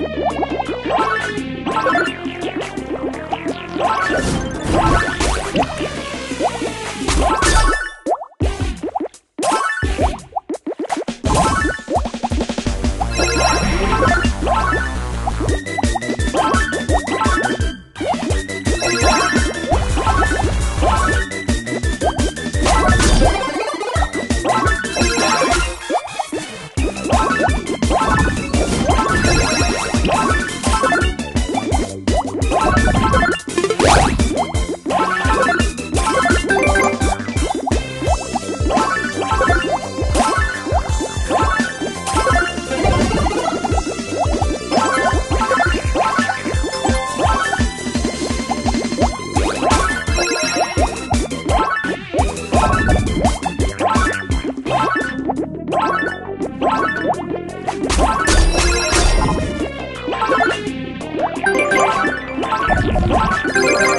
Woo! Let's go.